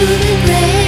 to the grave